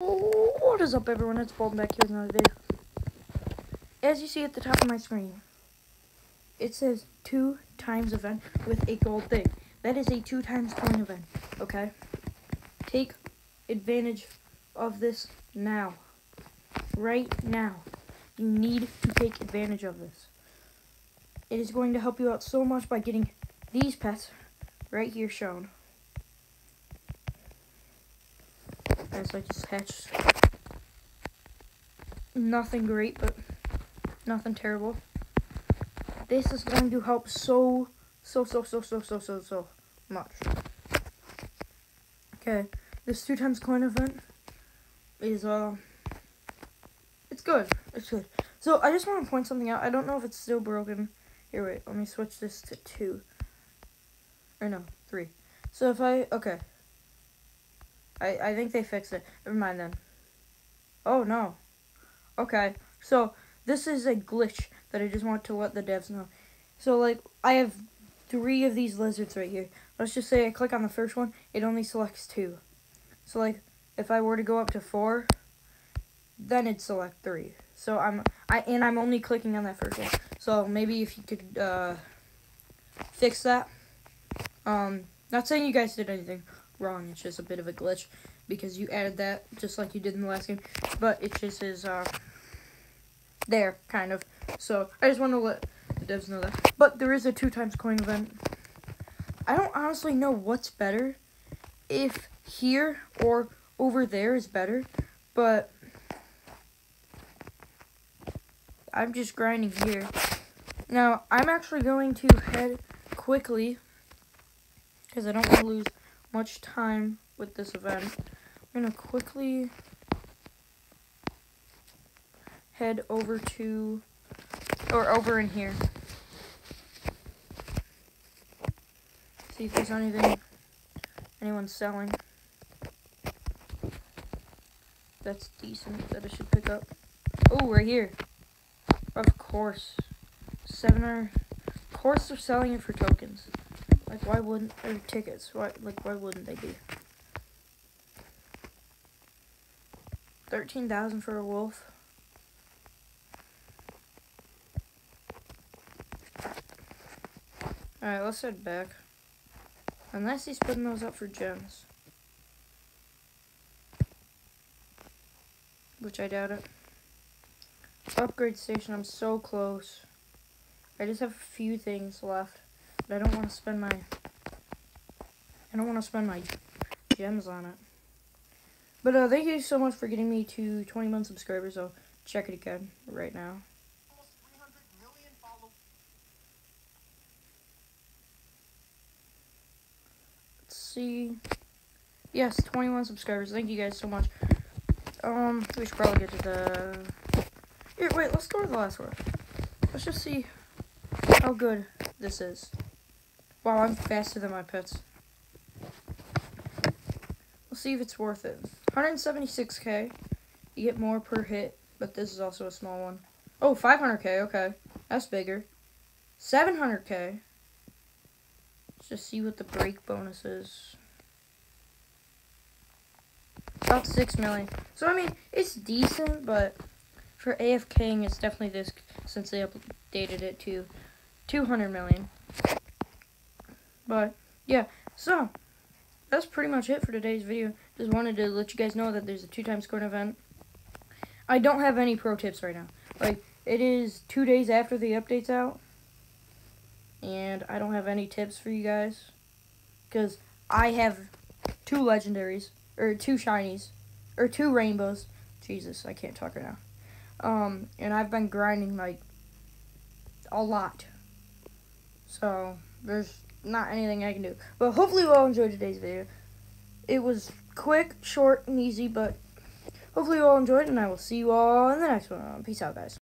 What is up everyone, it's Bolton back here with another video. As you see at the top of my screen, it says two times event with a gold thing. That is a two times coin event, okay? Take advantage of this now. Right now. You need to take advantage of this. It is going to help you out so much by getting these pets right here shown. As I just hatched. Nothing great, but nothing terrible. This is going to help so, so, so, so, so, so, so, so much. Okay, this two times coin event is, uh, it's good. It's good. So, I just want to point something out. I don't know if it's still broken. Here, wait, let me switch this to two. Or no, three. So if I, okay. I, I think they fixed it. Never mind then. Oh, no. Okay, so this is a glitch that I just want to let the devs know. So, like, I have three of these lizards right here. Let's just say I click on the first one, it only selects two. So, like, if I were to go up to four, then it'd select three. So, I'm, I, and I'm only clicking on that first one. So, maybe if you could, uh, fix that. Um, not saying you guys did anything wrong. It's just a bit of a glitch because you added that just like you did in the last game. But it just is uh, there, kind of. So I just want to let the devs know that. But there is a two times coin event. I don't honestly know what's better. If here or over there is better. But I'm just grinding here. Now, I'm actually going to head quickly because I don't want to lose much time with this event. I'm going to quickly head over to, or over in here. See if there's anything anyone's selling. That's decent that I should pick up. Oh, right here. Of course. 700. Of course they're selling it for tokens. Like, why wouldn't, or tickets, why, like, why wouldn't they be? 13,000 for a wolf. Alright, let's head back. Unless he's putting those up for gems. Which I doubt it. Upgrade station, I'm so close. I just have a few things left. But I don't want to spend my... I don't want to spend my gems on it. But uh, thank you so much for getting me to 21 subscribers. I'll check it again right now. Let's see. Yes, 21 subscribers. Thank you guys so much. Um, we should probably get to the... Here, wait, let's go to the last one. Let's just see how good this is. Wow, I'm faster than my pets. We'll see if it's worth it. 176k. You get more per hit, but this is also a small one. Oh, 500k, okay. That's bigger. 700k. Let's just see what the break bonus is. About 6 million. So, I mean, it's decent, but for AFKing, it's definitely this since they updated it to 200 million. But, yeah, so, that's pretty much it for today's video. Just wanted to let you guys know that there's a two times coin event. I don't have any pro tips right now. Like, it is two days after the update's out. And I don't have any tips for you guys. Because I have two legendaries. Or two shinies. Or two rainbows. Jesus, I can't talk right now. Um, and I've been grinding, like, a lot. So, there's not anything I can do. But hopefully you all enjoyed today's video. It was quick, short, and easy, but hopefully you all enjoyed, and I will see you all in the next one. Peace out, guys.